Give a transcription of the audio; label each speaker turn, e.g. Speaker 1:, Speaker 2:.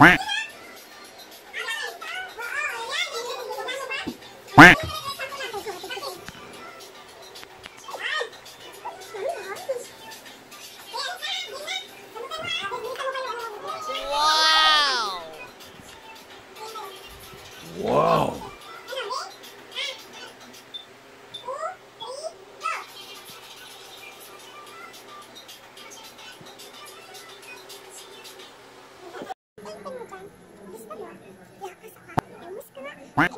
Speaker 1: Wow.
Speaker 2: Wow.
Speaker 3: Quack.